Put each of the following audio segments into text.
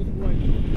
was right.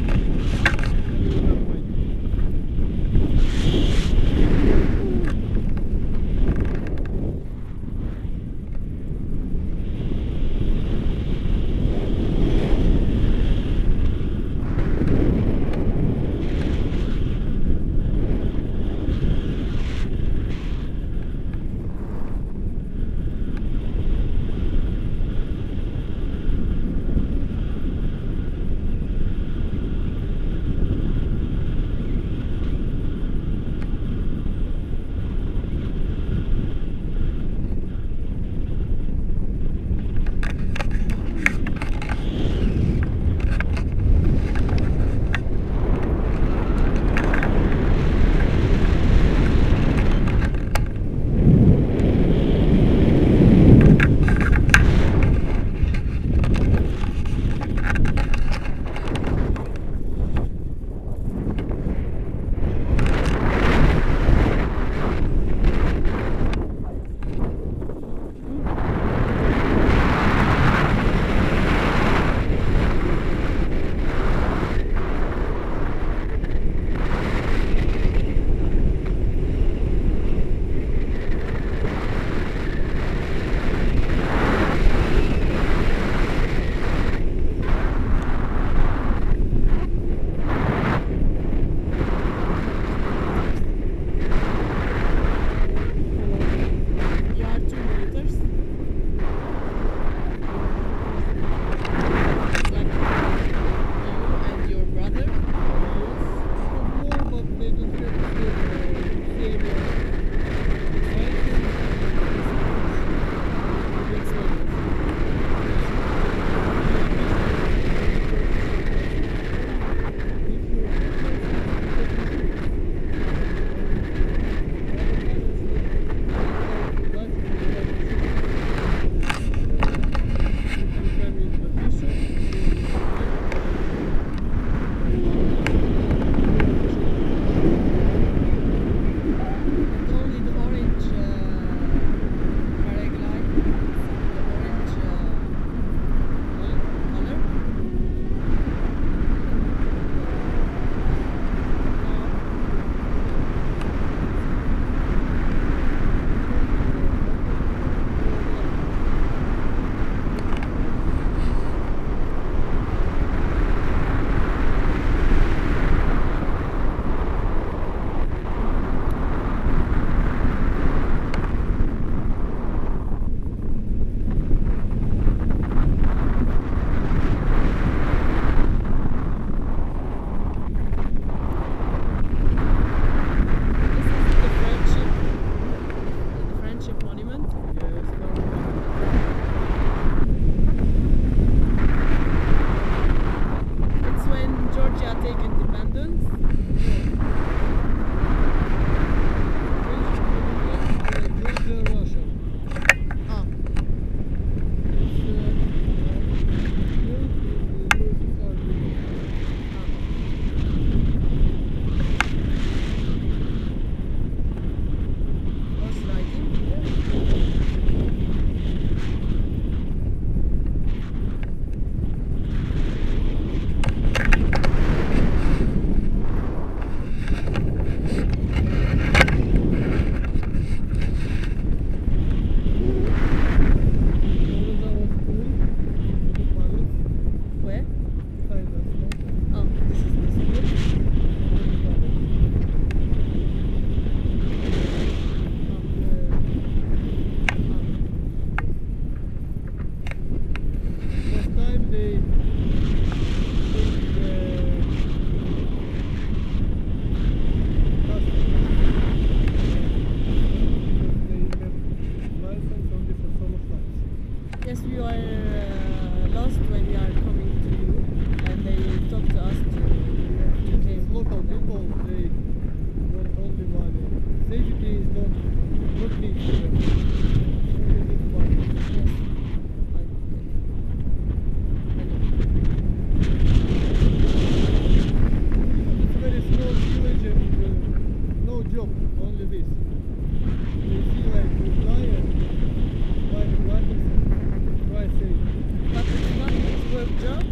Job.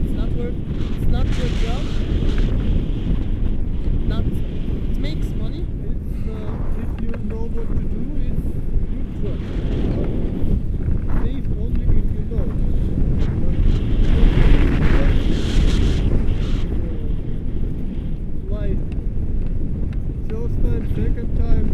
It's not work. It's not your job. Not. It makes money. It's uh, if you know what to do, it's good. But safe only if you know. Fly first time, second time,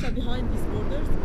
Russia behind these borders.